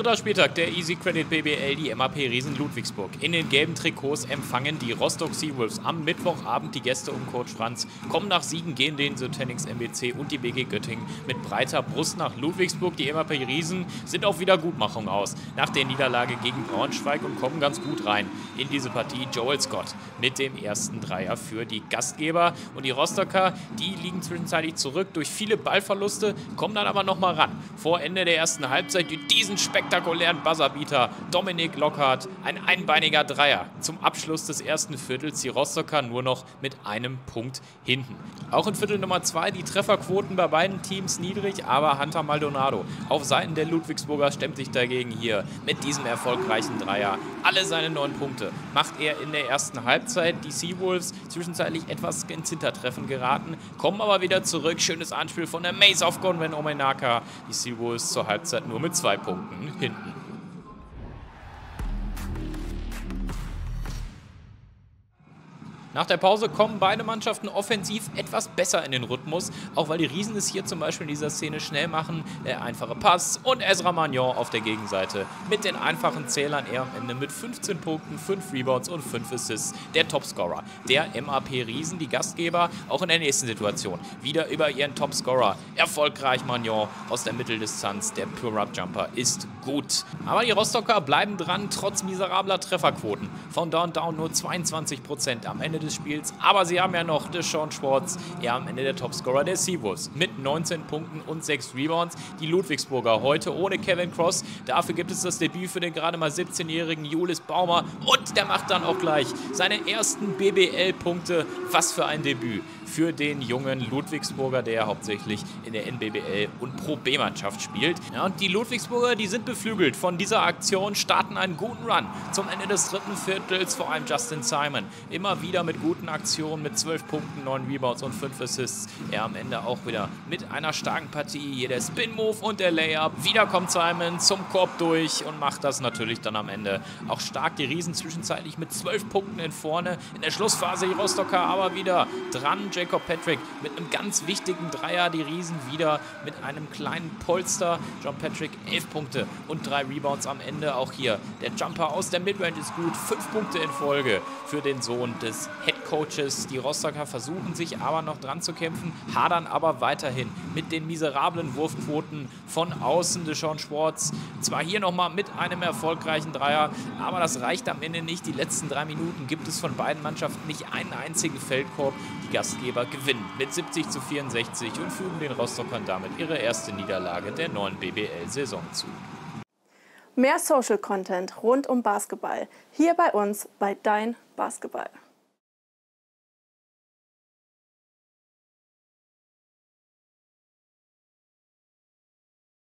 Dritter Spieltag der Easy Credit BBL, die MAP Riesen Ludwigsburg. In den gelben Trikots empfangen die Rostock Seawolves am Mittwochabend die Gäste um Coach Franz, kommen nach Siegen, gehen den Sotenix MBC und die BG Göttingen mit breiter Brust nach Ludwigsburg. Die MAP Riesen sind auf Wiedergutmachung aus nach der Niederlage gegen Braunschweig und kommen ganz gut rein in diese Partie. Joel Scott mit dem ersten Dreier für die Gastgeber und die Rostocker, die liegen zwischenzeitlich zurück durch viele Ballverluste, kommen dann aber nochmal ran. Vor Ende der ersten Halbzeit diesen spektakulären Buzzerbeater Dominik Lockhart, ein einbeiniger Dreier. Zum Abschluss des ersten Viertels die Rostocker nur noch mit einem Punkt hinten. Auch in Viertel Nummer zwei die Trefferquoten bei beiden Teams niedrig, aber Hunter Maldonado auf Seiten der Ludwigsburger stemmt sich dagegen hier mit diesem erfolgreichen Dreier. Alle seine neun Punkte macht er in der ersten Halbzeit. Die Seawolves zwischenzeitlich etwas ins Hintertreffen geraten, kommen aber wieder zurück. Schönes Anspiel von der Maze auf Gonwen Omenaka. Die Seawolves zur Halbzeit nur mit zwei Punkten hinten. Nach der Pause kommen beide Mannschaften offensiv etwas besser in den Rhythmus, auch weil die Riesen es hier zum Beispiel in dieser Szene schnell machen. Der einfache Pass und Ezra Magnon auf der Gegenseite mit den einfachen Zählern. Er am Ende mit 15 Punkten, 5 Rebounds und 5 Assists. Der Topscorer, der MAP Riesen, die Gastgeber, auch in der nächsten Situation. Wieder über ihren Topscorer. Erfolgreich Magnon aus der Mitteldistanz. Der Pure Up Jumper ist gut. Aber die Rostocker bleiben dran, trotz miserabler Trefferquoten. Von Down Down nur 22% am Ende des Spiels. Aber sie haben ja noch Deshaun Schwartz, ja am Ende der Topscorer der Seawolves mit 19 Punkten und 6 Rebounds. Die Ludwigsburger heute ohne Kevin Cross. Dafür gibt es das Debüt für den gerade mal 17-jährigen Julis Baumer und der macht dann auch gleich seine ersten BBL-Punkte. Was für ein Debüt für den jungen Ludwigsburger, der hauptsächlich in der NBBL und Pro B-Mannschaft spielt. Ja, und die Ludwigsburger, die sind beflügelt von dieser Aktion, starten einen guten Run zum Ende des dritten Viertels, vor allem Justin Simon. Immer wieder mit guten Aktionen, mit 12 Punkten, 9 Rebounds und 5 Assists. Er am Ende auch wieder mit einer starken Partie. Hier der Spin-Move und der Layup. Wieder kommt Simon zum Korb durch und macht das natürlich dann am Ende auch stark. Die Riesen zwischenzeitlich mit 12 Punkten in vorne. In der Schlussphase die Rostocker aber wieder dran. Jacob Patrick mit einem ganz wichtigen Dreier. Die Riesen wieder mit einem kleinen Polster. John Patrick 11 Punkte und 3 Rebounds am Ende. Auch hier der Jumper aus der Midrange ist gut. 5 Punkte in Folge für den Sohn des Head Coaches. Die Rostocker versuchen sich aber noch dran zu kämpfen, hadern aber weiterhin mit den miserablen Wurfquoten von außen. Deshaun Schwartz zwar hier nochmal mit einem erfolgreichen Dreier, aber das reicht am Ende nicht. Die letzten drei Minuten gibt es von beiden Mannschaften nicht einen einzigen Feldkorb. Die Gastgeber Gastgeber gewinnen mit 70 zu 64 und fügen den Rostockern damit ihre erste Niederlage der neuen BBL-Saison zu. Mehr Social Content rund um Basketball hier bei uns bei Dein Basketball.